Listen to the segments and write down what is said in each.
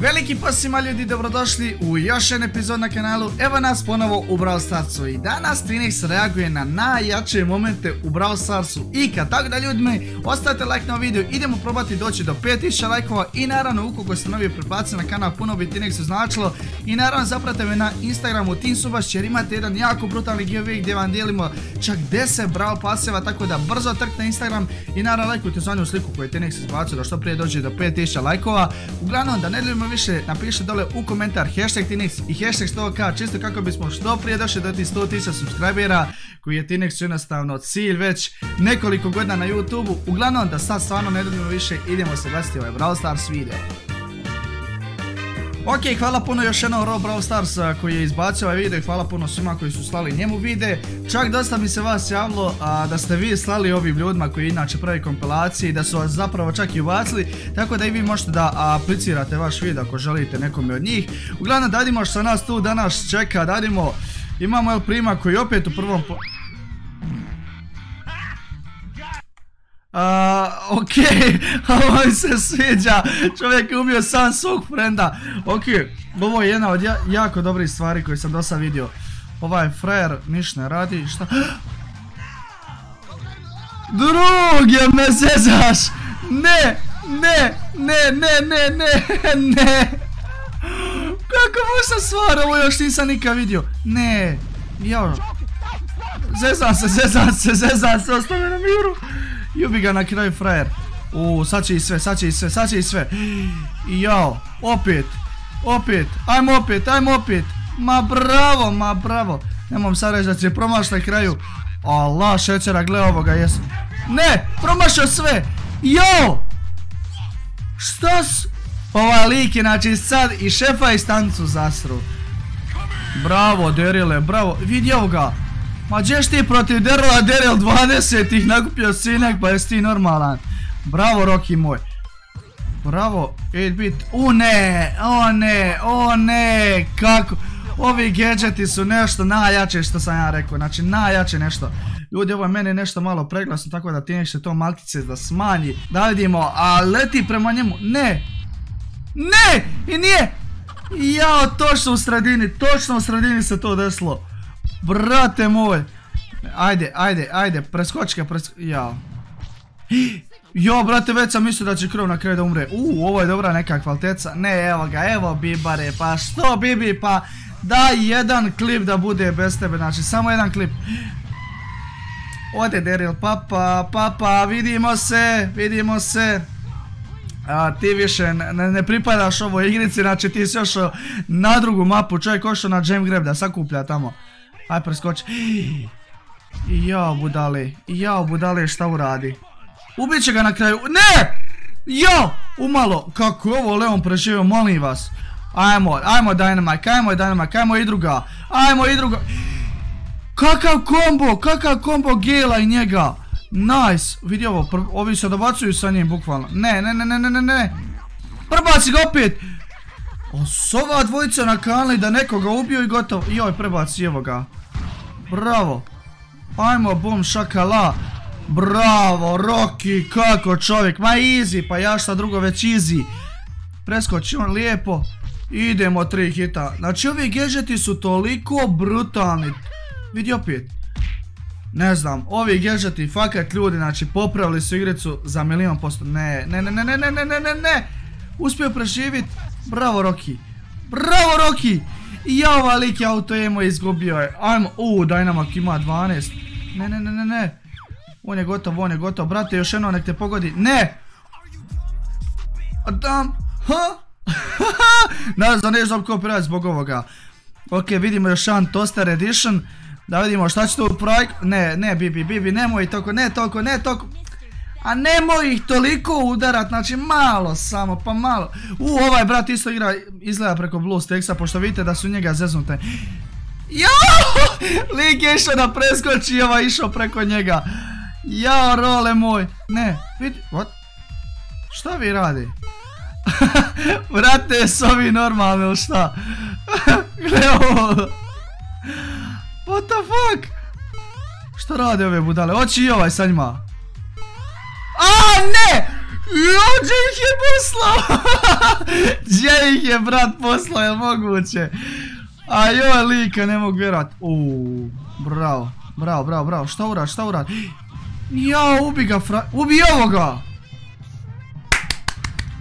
Veliki posima ljudi, dobrodošli u još jedan epizod na kanalu. Evo nas ponovo u Brawl Starsu. I danas Tinix reaguje na najjače momente u Brawl Starsu. Ikad, tako da ljudi ostavite like na video Idemo probati doći do 5000 lajkova. I naravno, ukoliko ste novi prepacili na kanal. Puno bi Tinexu značilo. I naravno, zapratite me na Instagramu Team Subaš Jer imate jedan jako brutalni giveaway gdje vam dijelimo čak 10 Brawl paseva Tako da brzo trk na Instagram. I naravno, lajkujte za sliku koju je Tinix izbacio Da što prije dođe do 5000 lajkova. Uglavnom, da ne više, napišite dole u komentar hashtag Tinix i hashtag 100k čisto kako bismo što prije došli do tih 100.000 subscribera koji je Tinix jednostavno cilj već nekoliko godina na YouTube-u. Uglavnom da sad stvarno ne dobimo više, idemo se gledati ovaj Brawl Stars video. Ok, hvala puno još jednom Rob Brawl Stars koji je izbacio ovaj video i hvala puno svima koji su slali njemu vide. Čak dosta mi se vas javilo da ste vi slali ovim ljudima koji inače pravi kompilacije da su vas zapravo čak i ubacili. Tako da i vi možete da aplicirate vaš video ako želite nekome od njih. Uglavnom dadimo što nas tu danas čeka, dadimo imamo El Prima koji opet u prvom... ok, ovo se sviđa, čovjek je ubio sam svog frenda. Ok, ovo je jedna od jako dobrih stvari koje sam do sad vidio. Ovaj frajer niš ne radi, šta? Drug je me zezaš! Ne, ne, ne, ne, ne, ne, ne! Kako mu se stvara, ovo još nisam nikad vidio. Ne, jao. Zezam se, zezam se, zezam se, ostavi na miru. Jubi ga na kraju frajer. U, sad će i sve, sad će i sve, sad će i sve. I jao, opet, opet, ajmo opet, ajmo opet. Ma bravo, ma bravo. Nemam sad reći da će promašiti na kraju. Allah, šećera, gle ovoga, jesam. Ne, promašao sve. Jo! Što s... Ova lik je, znači sad i šefa i stancu zasru. Bravo, Derile, bravo. Vidi ovoga. Ma gdješ ti protiv Derila Deril 20 ih nakupio sinek pa jesi ti normalan. Bravo Rocky moj. Bravo 8-bit. U ne, o ne, o ne, kako. Ovi gadgeti su nešto najjače što sam ja rekao, znači najjače nešto. Ljudi, ovo je meni nešto malo preglasno, tako da ti će to malkice da smanji. Da vidimo, a leti prema njemu, ne. Ne, i nije. Jao, točno u sredini, točno u sredini se to desilo. Brate moj. Ajde, ajde, ajde, preskočka, preskočka, jao. Jo, brate, već sam mislio da će krov na kraju da umre. Uuu, ovo je dobra neka kvaliteca. Ne, evo ga, evo Bibare, pa što Bibi, pa daj jedan klip da bude bez tebe, znači samo jedan klip. Ode Daryl, papa, papa, vidimo se, vidimo se. A, ti više ne, pripadaš ovoj igrici, znači ti si još na drugu mapu, čovjek ošao na Jam Grab da sakuplja tamo. Aj preskoči. Jao budale, jao budale šta uradi. Ubit će ga na kraju. Ne! Jo! Umalo. Kako je ovo Leon preživio, molim vas. Ajmo, ajmo Dynamite, ajmo Dynamite, ajmo i druga. Ajmo i druga. Kakav kombo, kakav kombo Gela i njega. Nice. Vidi ovo, ovi se dobacuju sa njim bukvalno. Ne, ne, ne, ne, ne, ne, ne. Prebaci ga opet. O, dvojica nakanali da nekoga ubiju i gotovo. Joj, prebaci evo ga. Bravo. Ajmo, bum, šakala. Bravo, Rocky, kako čovjek. Ma easy, pa ja šta drugo već easy. Preskoči on lijepo. Idemo tri hita. Znači ovi gadgeti su toliko brutalni. Vidi opet. Ne znam, ovi gadgeti, fakat ljudi, znači popravili su igricu za milijon posto. Ne, ne, ne, ne, ne, ne, ne, ne, ne, ne. Uspio preživit. Bravo Rocky. Bravo Rocky. Ja ova lik je auto emo izgubio je. Ajmo, uuu, Dynamak ima 12. Ne, ne, ne, ne, ne. On je gotov, on je gotov. Brate, još jedno nek te pogodi. Ne! Adam, ha? ne znam, ne znam ko zbog ovoga. Ok, vidimo još jedan Toaster Edition. Da vidimo šta će tu projekt. Ne, ne, Bibi, Bibi, nemoj toliko, ne toliko, ne toliko. A nemoj ih toliko udarat, znači malo samo, pa malo. U, ovaj brat isto igra, izgleda preko Blue Stacksa, pošto vidite da su njega zeznute. Jao! Lik je išao da preskoči i ovaj išao preko njega. Jao, role moj. Ne, vidi, what? Šta vi radi? Vrate, su ovi normalni ili šta? Gle ovo. What the fuck? Šta rade ove budale? Oći i ovaj sa njima. A ne! Jo, ih je poslao? Gdje je brat poslao, je moguće? A joj, lika, ne mogu vjerat. Uuu, bravo, bravo, bravo, bravo. Šta urad, šta urad? Ja, ubi ga, fra... Ubi ovoga!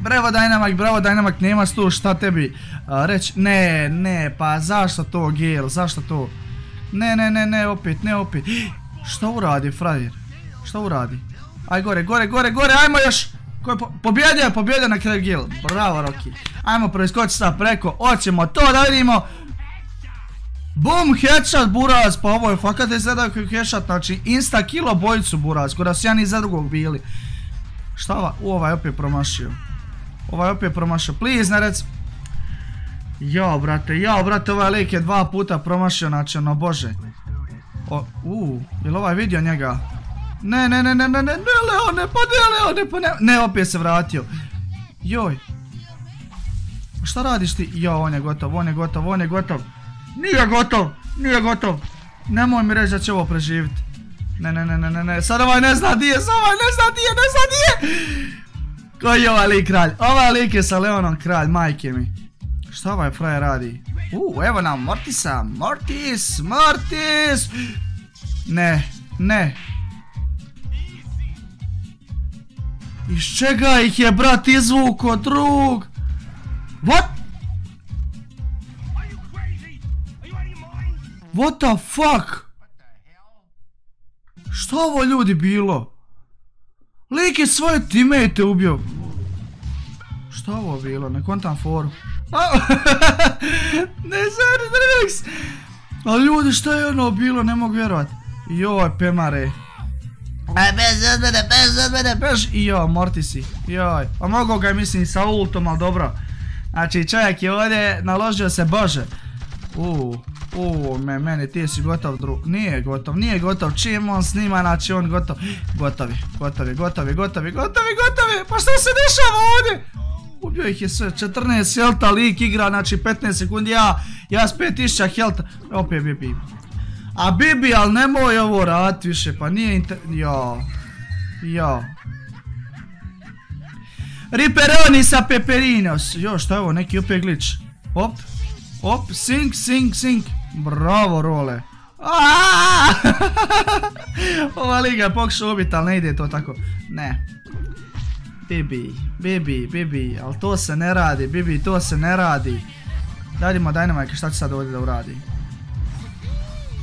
Bravo Dynamite, bravo Dynamite, nema tu šta tebi reći. Ne, ne, pa zašto to, Gale, zašto to? Ne, ne, ne, ne, opet, ne, opet. Šta uradi, frajer? Šta uradi? Aj gore, gore, gore, gore, ajmo još! Ko je pobjedio, pobjedio na kraju Gil. Bravo, Rocky. Ajmo proiskočiti sad preko, hoćemo to da vidimo. Bum, headshot, buraz, pa ovo je fakat izgleda kao headshot, znači insta kilo bojicu buraz, kod su jedan iza drugog bili. Šta ova, ovaj opet promašio. Ovaj opet promašio, please ne rec. Jao, brate, jao, brate, ovaj lik je dva puta promašio, znači ono, bože. O, uuu, jel ovaj vidio njega? Ne, ne, ne, ne, ne, ne, ne, Leone, pa ne, Leone, pa ne, ne, opet se vratio. Joj. Šta radiš ti? Jo, on je gotov, on je gotov, on je gotov. Nije gotov, nije gotov. Nemoj mi reći da će ovo preživiti. Ne, ne, ne, ne, ne, ne, sad ovaj ne zna di je, sad ovaj ne zna di je, ne zna di je. Koji je ovaj lik kralj? Ovaj lik je sa Leonom kralj, majke mi. Šta ovaj frajer radi? Uuu, evo nam Mortisa, Mortis, Mortis. Ne, ne, Iz čega ih je brat izvuko drug? What? What the fuck? Što ovo ljudi bilo? Lik je svoje teammate ubio. Što ovo bilo? Ne kontam foru. ne znam, Ali ljudi što je ono bilo, ne mogu vjerovat. Joj, pemare. E, bez od mene, bez od mene, bez... I joj, Mortisi, joj. Pa mogo ga mislim sa ultom, ali dobro. Znači čovjek je ovdje naložio se bože. Uuu, uuu, me, meni ti si gotov drug. Nije gotov, nije gotov. Čim on snima, znači on gotov. Gotovi, gotovi, gotovi, gotovi, gotovi, gotovi. Pa što se dešava ovdje? Ubio ih je sve, 14 helta, lik igra, znači 15 sekundi, ja, ja s 5000 helta. Opet bi bi. A Bibi, ali nemoj ovo radit više, pa nije inter... Jo. Jo. Riperoni sa peperinos. Jo, šta je ovo, neki opet glitch. Op. Op, sink, sink, sink. Bravo, role. Ova liga je pokušao ubiti, ali ne ide to tako. Ne. Bibi, Bibi, Bibi, ali to se ne radi, Bibi, to se ne radi. Dadimo Dynamite, šta će sad ovdje da uradi?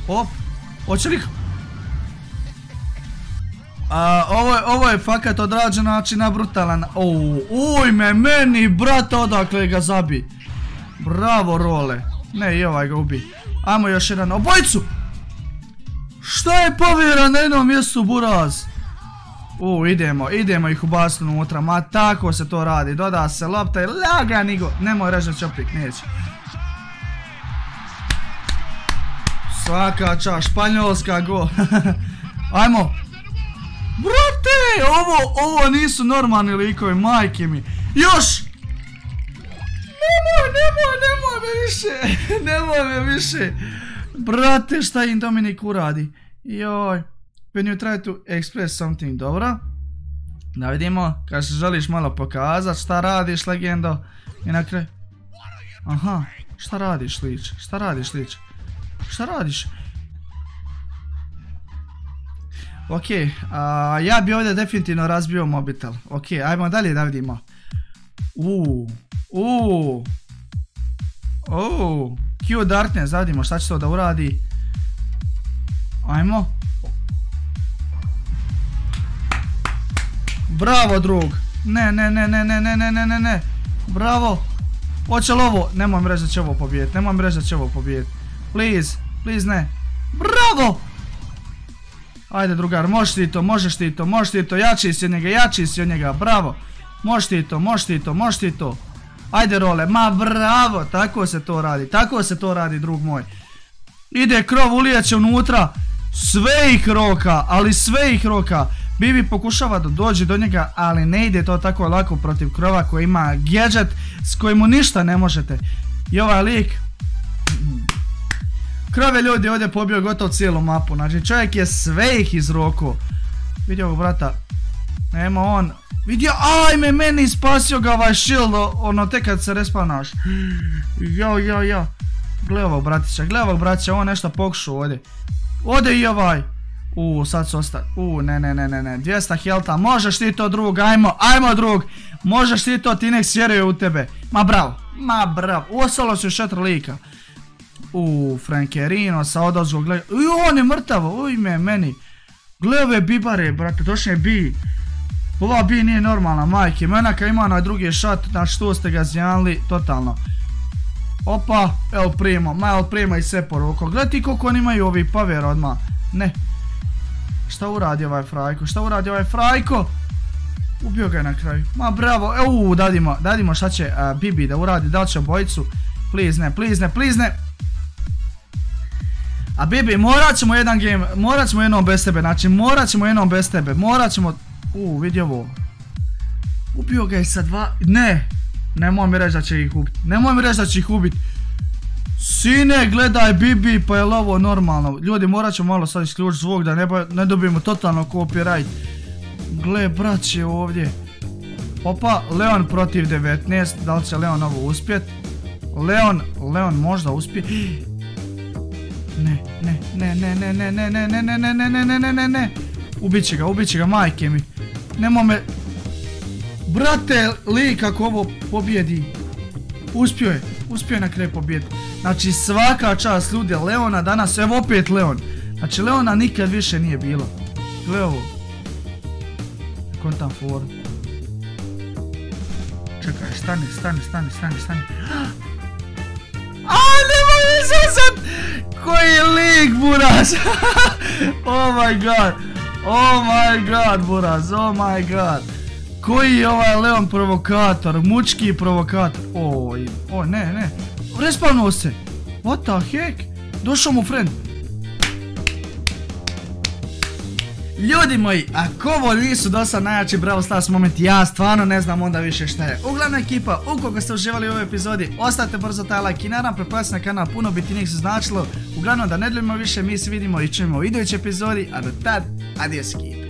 Op, hoće li... A, ovo, je, ovo je fakat odrađeno znači na brutalan... Uj me, meni brata odakle ga zabi. Bravo role. Ne, i ovaj ga ubi. Ajmo još jedan. Obojicu! Šta je povjeran na jednom mjestu buraz? U, idemo, idemo ih ubaciti unutra. Ma tako se to radi. Doda se lopta i lagani go. Nemoj će opet, neće. Svaka čast, španjolska go. Ajmo. Brate, ovo, ovo nisu normalni likovi, majke mi. Još! Nemoj, nemoj, nemoj me više. nemoj me više. Brate, šta im Dominik uradi? Joj. When you try to express something, dobro? Da vidimo, kad se želiš malo pokazat šta radiš, legendo. I na. Aha, šta radiš, lič? Šta radiš, lič? Šta radiš? Ok, ja bi ovdje definitivno razbio mobitel. Ok, ajmo dalje da vidimo. Uuu, uuu. Uuu, Q Darkness, da vidimo šta će to da uradi. Ajmo. Bravo drug. Ne, ne, ne, ne, ne, ne, ne, ne, ne, ne. Bravo. Hoće li ovo? Nemoj mi reći da će ovo pobijet. Nemoj mi reći da će ovo pobijet. Please, please ne. Bravo! Ajde drugar, možeš ti to, možeš ti to, možeš ti to, jači si od njega, jači si od njega, bravo. Možeš ti to, možeš ti to, možeš ti to. Ajde role, ma bravo, tako se to radi, tako se to radi drug moj. Ide krov, ulijeće unutra, sve ih roka, ali sve ih roka. Bibi pokušava da dođe do njega, ali ne ide to tako lako protiv krova koji ima gadget s kojim mu ništa ne možete. I ovaj lik, Krove ljudi ovdje pobio gotovo cijelu mapu. Znači čovjek je sve ih izroko. Vidi ovog brata. Nema on. Vidio, ajme, meni spasio ga ovaj shield, ono, tek kad se respawnaš. Jo, jo, jo. Gle ovog bratića, gle ovog bratića, on nešto pokušao ovdje. Ode i ovaj. U, sad su ostali. U, ne, ne, ne, ne, ne. 200 helta, možeš ti to drug, ajmo, ajmo drug. Možeš ti to, ti nek vjeruje u tebe. Ma bravo, ma bravo. Ostalo su još četiri lika. U, Frankerino sa odozgo, gle. Uj, on je mrtav, ujme, meni. Gle ove bibare, brate, došli je bi. Ova bi nije normalna, majke. Menaka ima na drugi šat, znači tu ste ga zjanili, totalno. Opa, El Primo, ma El Primo i sve poruko. Gledaj ti koliko oni imaju ovi power odmah. Ne. Šta uradi ovaj frajko, šta uradi ovaj frajko? Ubio ga je na kraju. Ma bravo, euu, dadimo, dadimo šta će Bibi da uradi, da li će bojicu. Please ne, please ne, please ne. A Bibi, morat ćemo jedan game, morat ćemo jednom bez tebe, znači morat ćemo jednom bez tebe, morat ćemo... Uuu, vidi ovo. Ubio ga je sa dva... Ne! Nemoj mi reći da će ih ubiti. Nemoj mi reći da će ih ubiti. Sine, gledaj Bibi, pa je li ovo normalno? Ljudi, morat ćemo malo sad isključiti zvuk da ne, ne dobijemo totalno copyright. Gle, braće ovdje. Opa, Leon protiv 19, da li će Leon ovo uspjet? Leon, Leon možda uspije. Ne, ne, ne, ne, ne, ne, ne, ne, ne, ne, ne, ne, ne, ne, ne. Ubit će ga, ubit će ga, majke mi. Nemo me... Brate, li kako ovo pobjedi. Uspio je, uspio je na kraju pobjediti. Znači svaka čast ljudi, Leona danas, evo opet Leon. Znači Leona nikad više nije bilo. Gle ovo. Kontam foru. Čekaj, stani, stani, stani, stani, stani. A, nema više! Koji lik, Buraz! oh my god! Oh my god, Buraz, oh my god! Koji je ovaj Leon provokator, mučki provokator. Oj, oj, ne, ne. Respawnuo se. What the heck? Došao mu friend. Ljudi moji, ako ovo nisu dosta najjači Bravo Stars momenti, ja stvarno ne znam onda više šta je. Uglavnom ekipa, ukoliko ste uživali u ovoj epizodi, ostavite brzo taj like i naravno preplatite na kanal, puno biti njih se značilo. Uglavnom da ne dljujemo više, mi se vidimo i čujemo u idućoj epizodi, a do tad, adios ekipa.